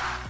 Bye.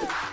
you